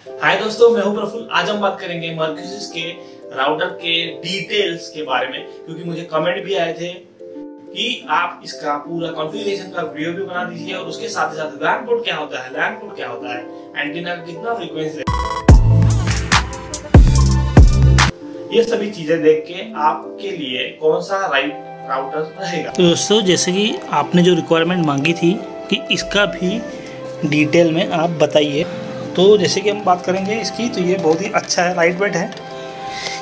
हाय दोस्तों, मैं हूँ प्रफुल्ल। आज हम बात करेंगे मर्क्यूसिस के राउटर के डिटेल्स के बारे में, क्योंकि मुझे कमेंट भी आए थे कि आप इसका पूरा कॉन्फ़िगरेशन का वीडियो भी बना दीजिए और उसके साथ साथ वैन पोर्ट क्या होता है? लैंड पोर्ट क्या होता है? एंटीना का कितना फ्रीक्वेंसी ये सभी चीज़ें देख के आपके लिए कौन सा राइट राउटर रहेगा? तो दोस्तों, जैसे कि आपने जो रिक्वायरमेंट मांगी थी कि इसका भी डिटेल में आप बताइए। तो जैसे कि हम बात करेंगे इसकी तो ये बहुत ही अच्छा है लाइट वेट है।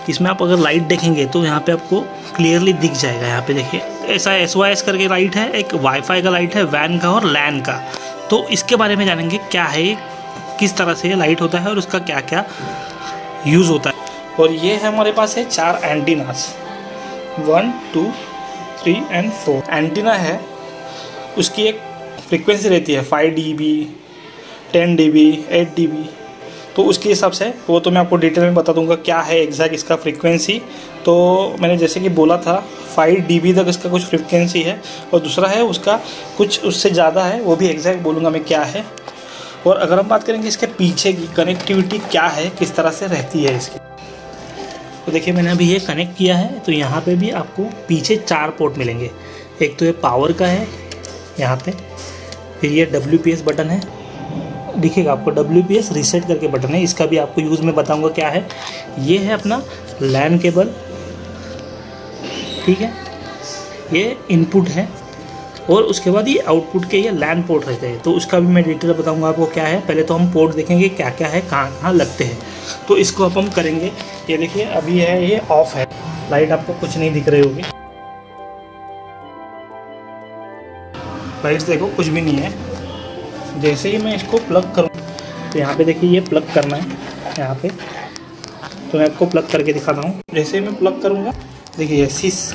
इसमें आप अगर लाइट देखेंगे तो यहाँ पे आपको क्लियरली दिख जाएगा। यहाँ पे देखिए, ऐसा एस वाई एस करके लाइट है, एक वाईफाई का लाइट है वैन का और लैन का। तो इसके बारे में जानेंगे क्या है किस तरह से लाइट होता है और उसका क्या क्या यूज़ होता है। और ये है हमारे पास है चार antennas one two three and four antenna है, उसकी एक फ्रिक्वेंसी रहती है five D B ten D B eight D B तो उसके हिसाब से वो तो मैं आपको डिटेल में बता दूँगा क्या है एग्जैक्ट इसका फ्रिक्वेंसी तो मैंने जैसे कि बोला था फाइव डी तक इसका कुछ फ्रिक्वेंसी है और दूसरा है उसका कुछ उससे ज़्यादा है, वो भी एग्जैक्ट बोलूँगा मैं क्या है। और अगर हम बात करेंगे इसके पीछे की कनेक्टिविटी क्या है, किस तरह से रहती है इसकी। तो देखिए, मैंने अभी ये कनेक्ट किया है तो यहाँ पे भी आपको पीछे चार पोर्ट मिलेंगे। एक तो ये पावर का है, यहाँ पे। फिर ये डब्ल्यू बटन है। दिखेगा आपको डब्ल्यू पी एस रिसेट करके बटन है। इसका भी आपको यूज़ में बताऊँगा क्या है। ये है अपना लैन केबल ठीक है? ये इनपुट है। और उसके बाद ये आउटपुट के ये लैन पोर्ट रहते हैं। तो उसका भी मैं डिटेल बताऊँगा आपको क्या है। पहले तो हम पोर्ट देखेंगे क्या क्या है, कहाँ कहाँ लगते हैं। तो इसको अब हम करेंगे। ये देखिए, अभी है, ये ऑफ़ है। लाइट आपको कुछ नहीं दिख रही होगी। लाइट्स देखो, कुछ भी नहीं है। जैसे ही मैं इसको प्लग करूँ तो यहाँ पे देखिए ये प्लग करना है, यहाँ पे। तो मैं आपको प्लग करके दिखाता हूँ। जैसे ही मैं प्लग करूँगा, देखिए सिस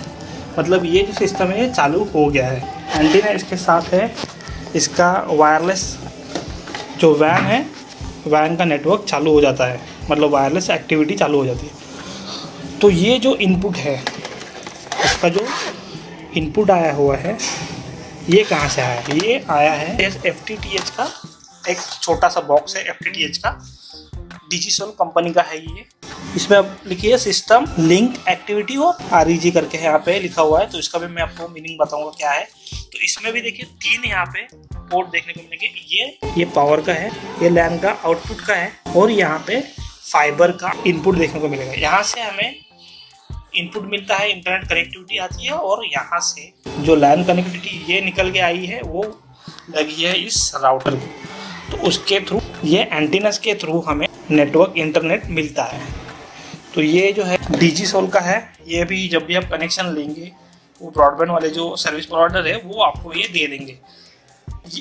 मतलब ये जो सिस्टम है, ये चालू हो गया है। एंटीना इसके साथ है, इसका वायरलेस जो वैन है वैन का नेटवर्क चालू हो जाता है। मतलब वायरलेस एक्टिविटी चालू हो जाती है। तो ये जो इनपुट है, इसका जो इनपुट आया हुआ है ये कहाँ से आया? है ये आया है एफ़ टी का, एक छोटा सा बॉक्स है एफ़ टी टी एच का। डिजिटल कंपनी का है ये। इसमें आप लिखिए सिस्टम लिंक एक्टिविटी और आर करके यहाँ पे लिखा हुआ है। तो इसका भी मैं आपको मीनिंग बताऊँगा क्या है। तो इसमें भी देखिए तीन यहाँ पे पोर्ट देखने को मिलेंगे। ये ये पावर का है, ये लैन का आउटपुट का है और यहाँ पे फाइबर का इनपुट देखने को मिलेगा। यहाँ से हमें इनपुट मिलता है इंटरनेट कनेक्टिविटी आती है और यहाँ से जो लैन कनेक्टिविटी ये निकल के आई है, वो लगी है इस राउटर को। तो उसके थ्रू ये एंटीनस के थ्रू हमें नेटवर्क इंटरनेट मिलता है। तो ये जो है डीजी सोल का है। ये भी जब भी आप कनेक्शन लेंगे, वो ब्रॉडबैंड वाले जो सर्विस प्रोवाइडर है, वो आपको ये दे देंगे।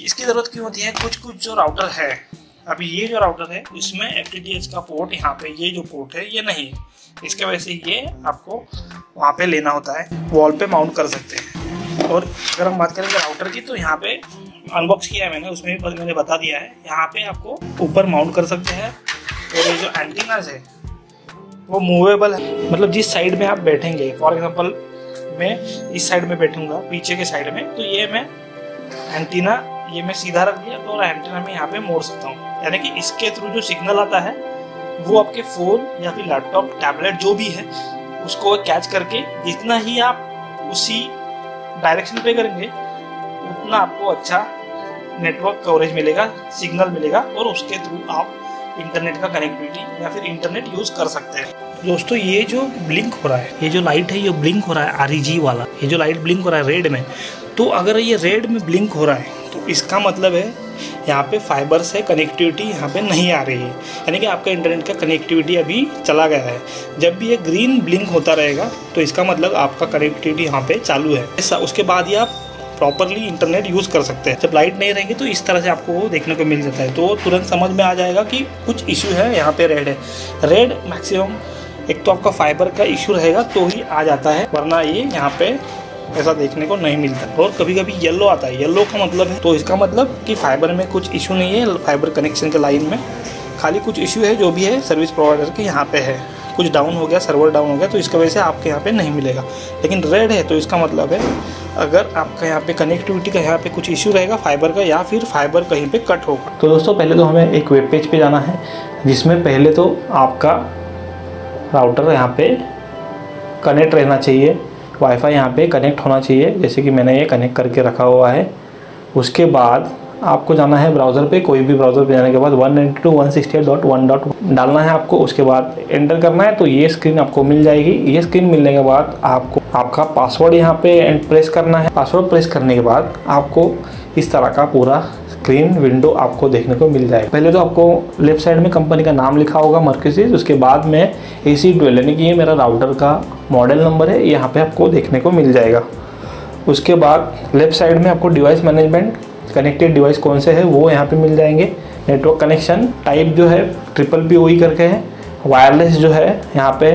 इसकी ज़रूरत क्यों होती है? कुछ कुछ जो राउटर है, अभी ये जो राउटर है, इसमें एफ़ का पोर्ट यहाँ पे, ये जो पोर्ट है, ये नहीं है। इसके वजह से ये आपको वहाँ पे लेना होता है। वॉल पे माउंट कर सकते हैं। और अगर हम बात करेंगे राउटर की तो यहाँ पे अनबॉक्स किया है मैंने, उसमें भी मैंने बता दिया है। यहाँ पे आपको ऊपर माउंट कर सकते हैं। और ये जो एंटीनाज है, वो मूवेबल है। मतलब जिस साइड में आप बैठेंगे फॉर एग्ज़ाम्पल मैं इस साइड में बैठूँगा, पीछे के साइड में तो ये मैं एंटीना ये मैं सीधा रख दिया तो और एंटीना में यहाँ पे मोड़ सकता हूँ। यानी कि इसके थ्रू जो सिग्नल आता है वो आपके फ़ोन या फिर लैपटॉप, टैबलेट, जो भी है, उसको कैच करके जितना ही आप उसी डायरेक्शन पे करेंगे, उतना आपको अच्छा नेटवर्क कवरेज मिलेगा, सिग्नल मिलेगा और उसके थ्रू आप इंटरनेट का कनेक्टिविटी या फिर इंटरनेट यूज़ कर सकते हैं। दोस्तों, ये जो ब्लिंक हो रहा है, ये जो लाइट है, ये ब्लिंक हो रहा है आरजी वाला। ये जो लाइट ब्लिंक हो रहा है रेड में तो अगर ये रेड में ब्लिंक हो रहा है तो इसका मतलब है यहाँ पे फाइबर से कनेक्टिविटी यहाँ पे नहीं आ रही है। यानी कि आपका इंटरनेट का कनेक्टिविटी अभी चला गया है। जब भी ये ग्रीन ब्लिंक होता रहेगा तो इसका मतलब आपका कनेक्टिविटी यहाँ पे चालू है। उसके बाद ही आप प्रॉपरली इंटरनेट यूज़ कर सकते हैं। जब लाइट नहीं रहेगी तो इस तरह से आपको वो देखने को मिल जाता है। तो तुरंत समझ में आ जाएगा कि कुछ इशू है, यहाँ पे रेड है। रेड मैक्सिमम एक तो आपका फाइबर का इशू रहेगा तो ही आ जाता है। वरना ये यहाँ पे ऐसा देखने को नहीं मिलता। और कभी कभी येलो आता है। येलो का मतलब है तो इसका मतलब कि फाइबर में कुछ इशू नहीं है फाइबर कनेक्शन के लाइन में। खाली कुछ इशू है जो भी है सर्विस प्रोवाइडर के यहाँ पे है। कुछ डाउन हो गया सर्वर डाउन हो गया तो इसकी वजह से आपके यहाँ पे नहीं मिलेगा। लेकिन रेड है तो इसका मतलब है, अगर आपका यहाँ पे कनेक्टिविटी का यहाँ पे कुछ इश्यू रहेगा फाइबर का, या फिर फाइबर कहीं पे कट होगा। तो दोस्तों, पहले तो हमें एक वेब पेज पे जाना है, जिसमें पहले तो आपका राउटर यहाँ पे कनेक्ट रहना चाहिए। वाईफाई यहाँ पे कनेक्ट होना चाहिए, जैसे कि मैंने ये कनेक्ट करके रखा हुआ है। उसके बाद आपको जाना है ब्राउज़र पे, कोई भी ब्राउज़र पे जाने के बाद one ninety two one sixty eight dot one dot डालना है आपको, उसके बाद एंटर करना है तो ये स्क्रीन आपको मिल जाएगी। ये स्क्रीन मिलने के बाद आपको, आपका पासवर्ड यहाँ पे प्रेस करना है। पासवर्ड प्रेस करने के बाद आपको इस तरह का पूरा स्क्रीन विंडो आपको देखने को मिल जाएगा। पहले तो आपको लेफ़्ट साइड में कंपनी का नाम लिखा होगा मर्क्यूसिस उसके बाद में ए सी ट्वेल्व यानी कि ये मेरा राउटर का मॉडल नंबर है, यहाँ पे आपको देखने को मिल जाएगा। उसके बाद लेफ़्ट साइड में आपको डिवाइस मैनेजमेंट कनेक्टेड डिवाइस कौन से है, वो यहाँ पे मिल जाएँगे। नेटवर्क कनेक्शन टाइप जो है ट्रिपल पी ओ करके है। वायरलेस जो है, यहाँ पे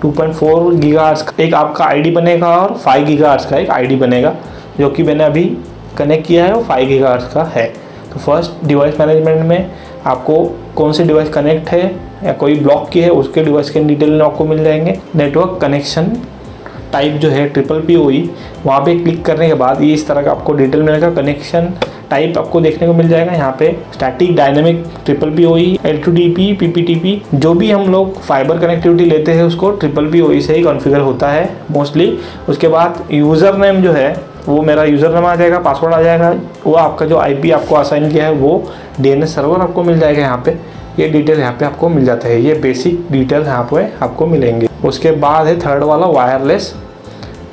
2.4 गीगाहर्ट्ज का एक आपका आईडी बनेगा और 5 गीगाहर्ट्ज का एक आईडी बनेगा, जो कि मैंने अभी कनेक्ट किया है, वो 5 गीगाहर्ट्ज का है। तो फ़र्स्ट डिवाइस मैनेजमेंट में आपको कौन से डिवाइस कनेक्ट है या कोई ब्लॉक की है, उसके डिवाइस के डिटेल आपको मिल जाएँगे। नेटवर्क कनेक्शन टाइप जो है ट्रिपल पी ओ वहाँ पे क्लिक करने के बाद ये इस तरह का आपको डिटेल मिलेगा कनेक्शन टाइप आपको देखने को मिल जाएगा। यहाँ पे static dynamic triple P O L two D P P P T P जो भी हम लोग फाइबर कनेक्टिविटी लेते हैं, उसको ट्रिपल पी ओ से ही कॉन्फ़िगर होता है मोस्टली उसके बाद यूज़र नेम जो है, वो मेरा यूज़र नेम आ जाएगा पासवर्ड आ जाएगा, वो आपका जो आईपी आपको असाइन किया है, वो डीएनएस सर्वर आपको मिल जाएगा यहाँ पे। ये डिटेल यहाँ पे आपको मिल जाता है, ये बेसिक डिटेल यहाँ पे आपको मिलेंगे। उसके बाद है थर्ड वाला वायरलेस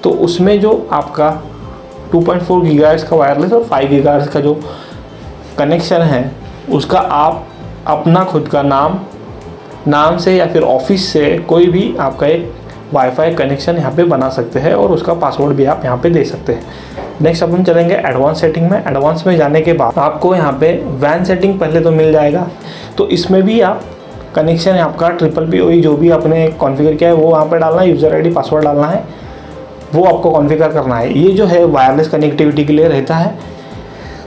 तो उसमें जो आपका 2.4 पॉइंट का वायरलेस और 5 गीगाहर्ट्ज का जो कनेक्शन है, उसका आप अपना खुद का नाम नाम से या फिर ऑफ़िस से कोई भी आपका एक वाईफाई कनेक्शन यहाँ पे बना सकते हैं और उसका पासवर्ड भी आप यहाँ पे दे सकते हैं। नेक्स्ट अपन चलेंगे एडवांस सेटिंग में। एडवांस में जाने के बाद आपको यहाँ पे वैन सेटिंग पहले तो मिल जाएगा। तो इसमें भी आप कनेक्शन आपका ट्रिपल पी जो भी आपने कॉन्फ़िगर किया है, वो वहाँ पर डालना है यूज़र आईडी पासवर्ड डालना है। वो आपको कॉन्फ़िगर करना है। ये जो है वायरलेस कनेक्टिविटी के लिए रहता है।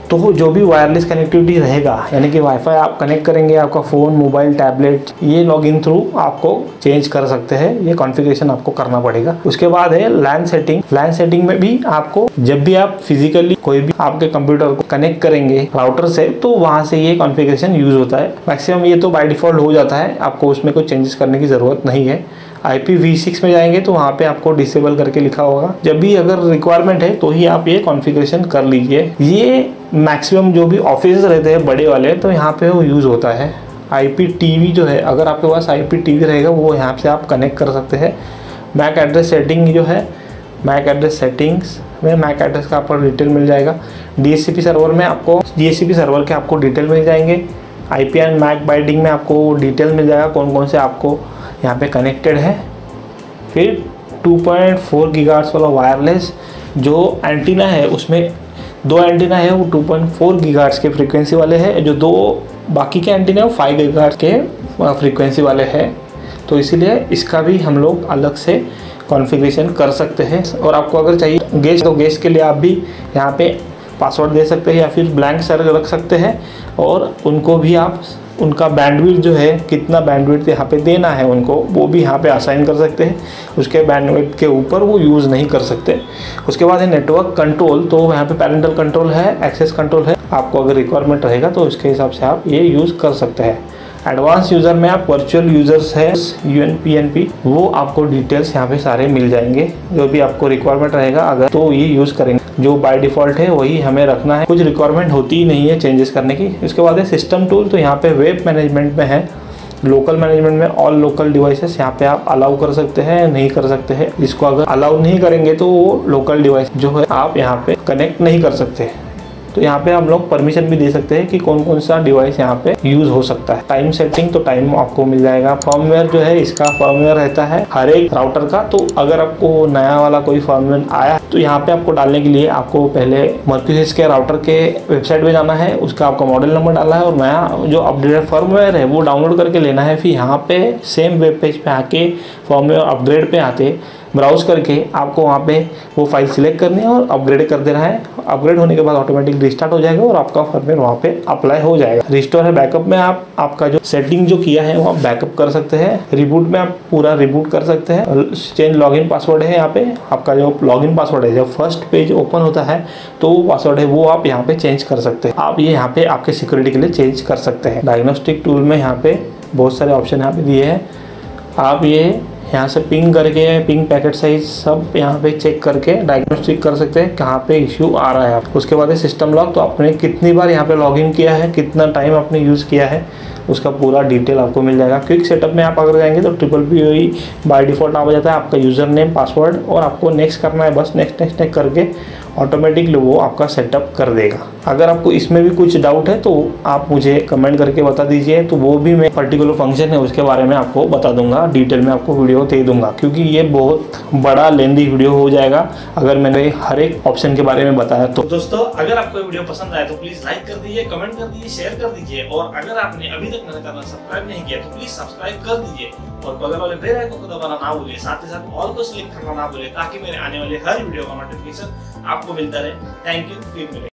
तो जो भी वायरलेस कनेक्टिविटी रहेगा, यानी कि वाईफाई आप कनेक्ट करेंगे, आपका फ़ोन मोबाइल टैबलेट ये लॉगिन थ्रू आपको चेंज कर सकते हैं। ये कॉन्फ़िगरेशन आपको करना पड़ेगा। उसके बाद है लैंड सेटिंग लैंड सेटिंग में भी आपको जब भी आप फिजिकली कोई भी आपके कंप्यूटर को कनेक्ट करेंगे राउटर से तो वहाँ से ये कॉन्फ़िगरेशन यूज़ होता है। मैक्सिमम ये तो बाई डिफ़ॉल्ट हो जाता है। आपको उसमें कोई चेंजेस करने की ज़रूरत नहीं है। आई पी वी सिक्स में जाएँगे तो वहाँ पे आपको डिसेबल करके लिखा होगा। जब भी अगर रिक्वायरमेंट है तो ही आप ये कॉन्फ़िगरेशन कर लीजिए। ये मैक्सिमम जो भी ऑफ़िस रहते हैं, बड़े वाले तो यहाँ पे वो यूज़ होता है। आई जो है, अगर आपके पास आई रहेगा, वो यहाँ से आप कनेक्ट कर सकते हैं। मैक एड्रेस सेटिंग जो है मैक एड्रेस सेटिंग्स में मैक एड्रेस का आपको डिटेल मिल जाएगा। डीएससीपी सर्वर में आपको डीएससीपी सर्वर के आपको डिटेल मिल जाएँगे। I P and MAC binding में आपको डिटेल मिल जाएगा कौन कौन से आपको यहाँ पे कनेक्टेड है। फिर 2.4 पॉइंट वाला वायरलेस जो एंटीना है, उसमें दो एंटीना है, वो 2.4 गीगार्ट्स के फ्रीक्वेंसी वाले हैं। जो दो बाकी के एंटीना है, वो 5 गीगार्ट्स के फ्रीक्वेंसी वाले हैं। तो इसीलिए इसका भी हम लोग अलग से कॉन्फ़िगरेशन कर सकते हैं। और आपको अगर चाहिए गेस्ट तो गेस्ट के लिए आप भी यहाँ पे पासवर्ड दे सकते हैं या फिर ब्लैंक सर रख सकते हैं। और उनको भी आप उनका बैंडविड्थ जो है, कितना बैंडविड्थ यहाँ पे देना है उनको, वो भी यहाँ पे असाइन कर सकते हैं। उसके बैंडविड्थ के ऊपर वो यूज़ नहीं कर सकते। उसके बाद है नेटवर्क कंट्रोल तो यहाँ पे पेरेंटल कंट्रोल है एक्सेस कंट्रोल है। आपको अगर रिक्वायरमेंट रहेगा तो उसके हिसाब से आप ये यूज़ कर सकते हैं। एडवांस यूज़र में आप वर्चुअल यूज़र्स है U N P N P वो आपको डिटेल्स यहाँ पे सारे मिल जाएँगे। जो भी आपको रिक्वायरमेंट रहेगा, अगर तो ये यूज़ करेंगे। जो बाय डिफ़ॉल्ट है, वही हमें रखना है। कुछ रिक्वायरमेंट होती ही नहीं है चेंजेस करने की। इसके बाद है सिस्टम टूल तो यहाँ पे वेब मैनेजमेंट में है। लोकल मैनेजमेंट में ऑल लोकल डिवाइसेस यहाँ पे आप अलाउ कर सकते हैं, नहीं कर सकते हैं। इसको अगर अलाउ नहीं करेंगे तो वो लोकल डिवाइस जो है, आप यहाँ पे कनेक्ट नहीं कर सकते। तो यहाँ पे हम लोग परमिशन भी दे सकते हैं कि कौन कौन सा डिवाइस यहाँ पे यूज़ हो सकता है। टाइम सेटिंग तो टाइम आपको मिल जाएगा। फॉर्मवेयर जो है, इसका फॉर्मवेयर रहता है हर एक राउटर का। तो अगर आपको नया वाला कोई फॉर्मवेयर आया तो यहाँ पे आपको डालने के लिए आपको पहले मर्क्यूसिस के राउटर के वेबसाइट पे जाना है। उसका आपका मॉडल नंबर डालना है और नया जो अपडेटेड फॉर्मवेयर है, वो डाउनलोड करके लेना है। फिर यहाँ पे सेम वेब पेज पे आके फॉर्मवेयर अपग्रेड पे आते। ब्राउज करके आपको वहाँ पे वो फ़ाइल सिलेक्ट करनी है और अपग्रेड कर देना है अपग्रेड होने के बाद ऑटोमेटिक रिस्टार्ट हो जाएगा और आपका फर्मवेयर वहाँ पे अप्लाई हो जाएगा। रिस्टोर है बैकअप में आप, आपका जो सेटिंग जो किया है वो आप बैकअप कर सकते हैं। रिबूट में आप पूरा रिबूट कर सकते हैं। चेंज लॉगिन पासवर्ड है यहाँ पे। आपका जो लॉगिन पासवर्ड है, जब फ़र्स्ट पेज ओपन होता है तो वो पासवर्ड है, वो आप यहाँ पे चेंज कर सकते हैं। आप ये यहाँ पे आपके सिक्योरिटी के लिए चेंज कर सकते हैं। डायग्नोस्टिक टूल में यहाँ पे बहुत सारे ऑप्शन यहाँ पे दिए हैं। आप ये यहाँ से पिंग करके पिंग पैकेट साइज़ सब यहाँ पे चेक करके डायग्नोस्टिक कर सकते हैं कहाँ पे इश्यू आ रहा है उसके बाद है सिस्टम लॉक तो आपने कितनी बार यहाँ पे लॉगिन किया है, कितना टाइम आपने यूज़ किया है, उसका पूरा डिटेल आपको मिल जाएगा। क्विक सेटअप में आप अगर जाएँगे तो triple P O by default आ जाता है आपका यूज़र नेम पासवर्ड और आपको नेक्स्ट करना है। बस नेक्स्ट नेक्स्ट नेक्स्ट करके ऑटोमेटिकली वो आपका सेटअप कर देगा। अगर आपको इसमें भी कुछ डाउट है तो आप मुझे कमेंट करके बता दीजिए तो वो भी मैं पर्टिकुलर फ़ंक्शन है, उसके बारे में आपको बता दूँगा। डिटेल में आपको वीडियो दे दूँगा, क्योंकि ये बहुत बड़ा लेंदी वीडियो हो जाएगा, अगर मैंने हर एक ऑप्शन के बारे में बताया तो। दोस्तों, अगर आपको वीडियो पसंद आए तो प्लीज़ लाइक कर दीजिए कमेंट कर दीजिए शेयर कर दीजिए, और अगर आपने अभी तक मेरा चैनल सब्सक्राइब नहीं किया तो प्लीज़ सब्सक्राइब कर दीजिए, और बगल वाले बेल आइकन को दबाना ना भूलिए, साथ ही साथ ऑल को सिलेक्ट करना ना भूलिए, ताकि मेरे आने वाले हर वीडियो का नोटिफिकेशन आपको मिलता रहे। Thank you